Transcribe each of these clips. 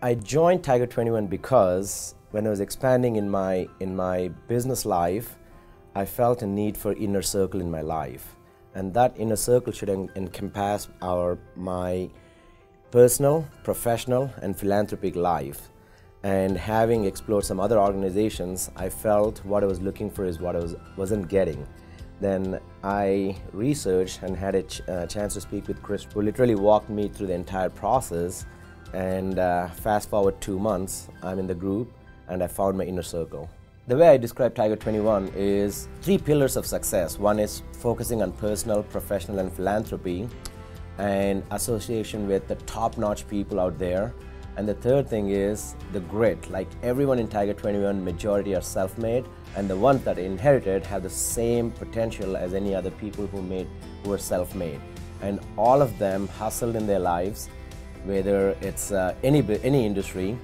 I joined Tiger 21 because when I was expanding in my in my business life, I felt a need for inner circle in my life, and that inner circle should en- encompass our my personal, professional, and philanthropic life. And having explored some other organizations, I felt what I was looking for is what I was wasn't getting. Then I researched and had a ch- uh, chance to speak with Chris, who literally walked me through the entire process. And uh, fast forward two months, I'm in the group and I found my inner circle. The way I describe Tiger 21 is three pillars of success. One is focusing on personal, professional, and philanthropy, and association with the top notch people out there. And the third thing is the grit. Like everyone in Tiger 21, majority are self made, and the ones that inherited have the same potential as any other people who made who were self made. And all of them hustled in their lives, whether it's uh, any, any industry.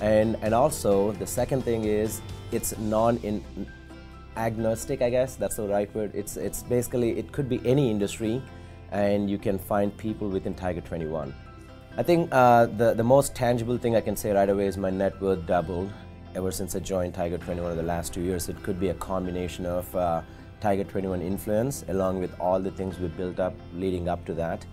And, and also, the second thing is it's non in agnostic, I guess that's the right word. It's, it's basically, it could be any industry, and you can find people within Tiger 21. I think uh, the, the most tangible thing I can say right away is my net worth doubled ever since I joined Tiger 21 in the last two years. It could be a combination of uh, Tiger 21 influence along with all the things we built up leading up to that.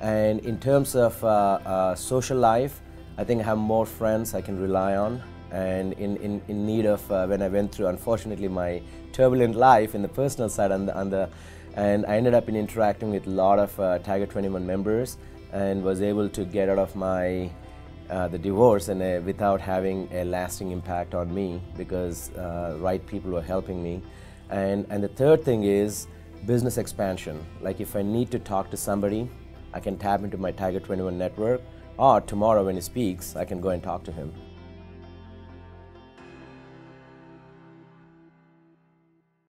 And in terms of uh, uh social life, I think I have more friends I can rely on and in, in, in need of uh, when I went through unfortunately my turbulent life in the personal side and the, and, the, and I ended up in interacting with a lot of uh, Tiger 21 members and was able to get out of my uh, the divorce and uh, without having a lasting impact on me because right people were helping me. And and the third thing is business expansion. Like if I need to talk to somebody I can tap into my Tiger 21 network or tomorrow when he speaks I can go and talk to him